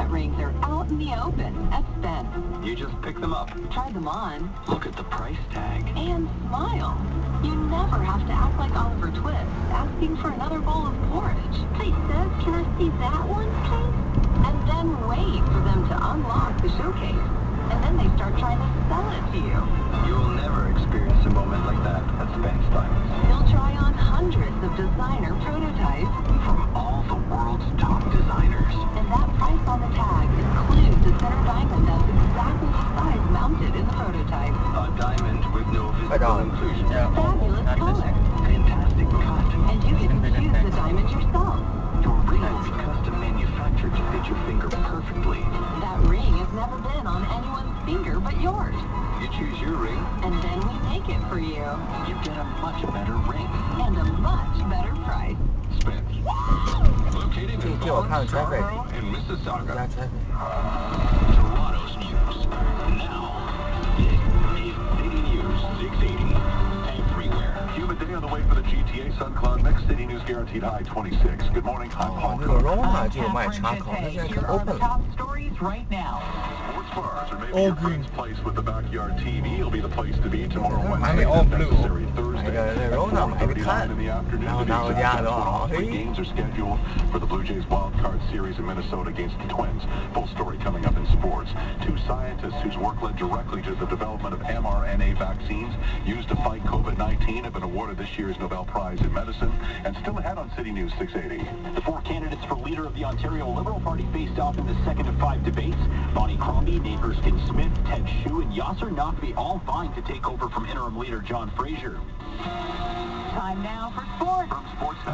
engagement rings are out in the open at Spence. You just pick them up. Try them on Look at the price tag. and smile. You never have to act like Oliver Twist, asking for another bowl of porridge. Hey, sis, can I see that one, please? And then wait for them to unlock the showcase. And then they start trying to sell it to you. You will never experience a moment like that type. A diamond with no visible inclusion. Fabulous color. Fantastic costume. And you can choose the diamond yourself. Your ring will be custom manufactured to fit your finger perfectly. That ring has never been on anyone's finger but yours. You choose your ring. And then we make it for you. You get a much better ring. And a much better price. Spence. Located in Boston, Scarborough, and Mississauga. the way for the GTA Sun Cloud. Next city news guaranteed high 26. Good morning, I'm Paul Cook. Here are the top stories right now. Sports bars are maybe All your green. place with the backyard TV. will be the place to be tomorrow Wednesday. I mean, all blue. Necessary Thursday. All games are scheduled for the Blue Jays wild card series in Minnesota against the Twins. Full story coming up in sports. Two scientists whose work led directly to the development of MRI mRNA vaccines used to fight COVID-19 have been awarded this year's Nobel Prize in Medicine and still ahead on City News 680. The four candidates for leader of the Ontario Liberal Party faced off in the second of five debates. Bonnie Crombie, Nate Erskine Smith, Ted Hsu, and Yasir Naqvi all vying to take over from interim leader John Fraser. Time now for sports.